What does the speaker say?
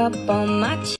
up on my